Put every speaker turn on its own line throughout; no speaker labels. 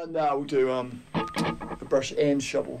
Uh, no, we'll do um, a brush and shovel.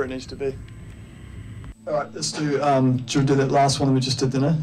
where it needs to be. All right, let's do, um, should we do that last one we just did dinner?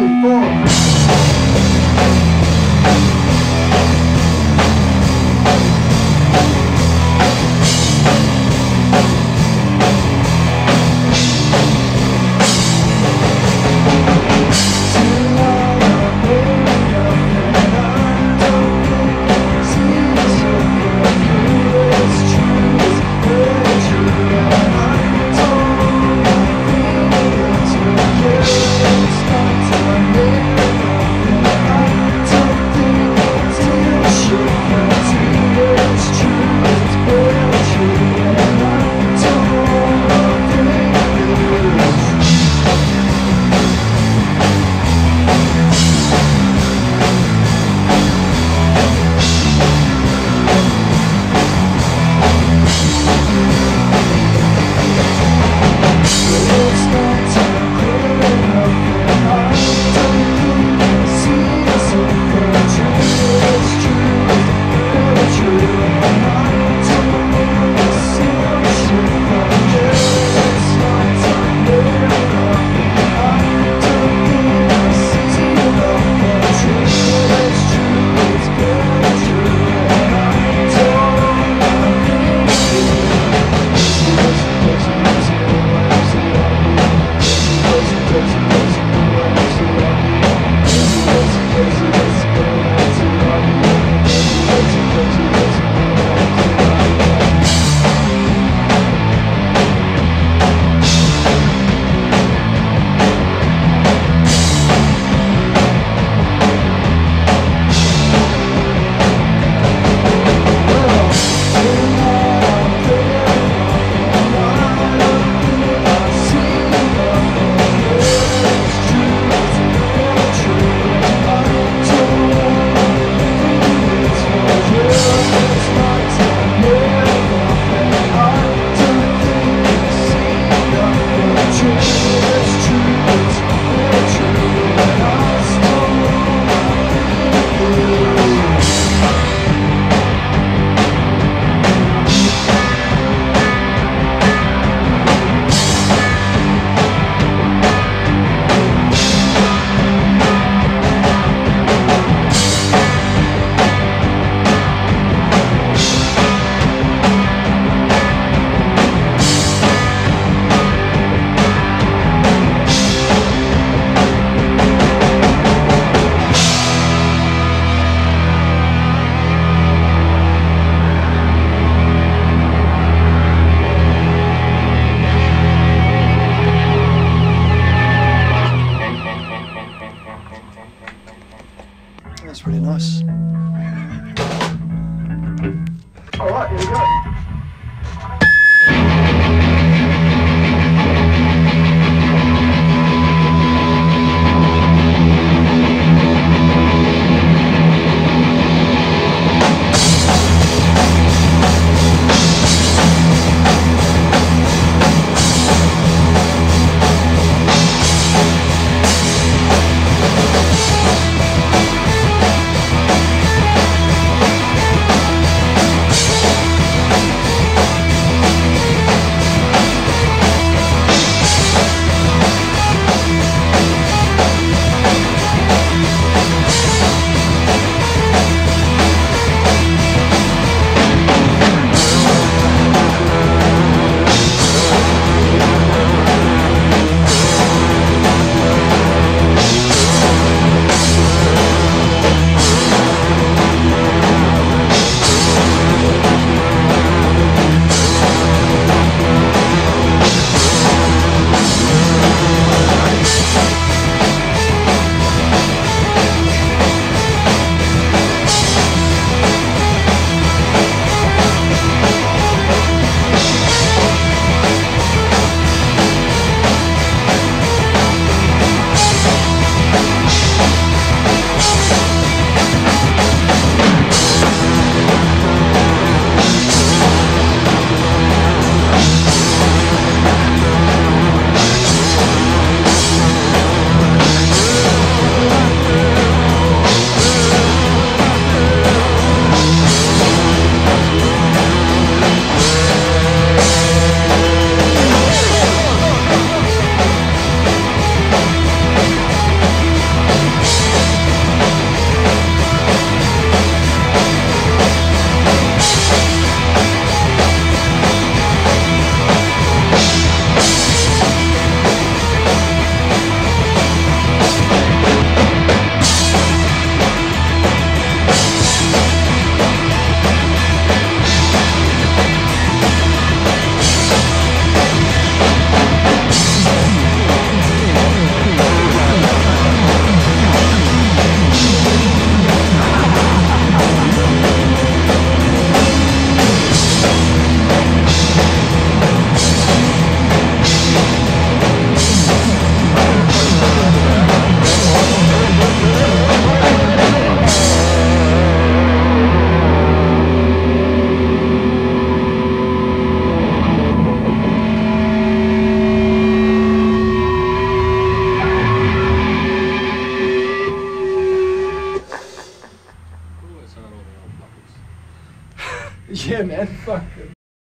Leitor.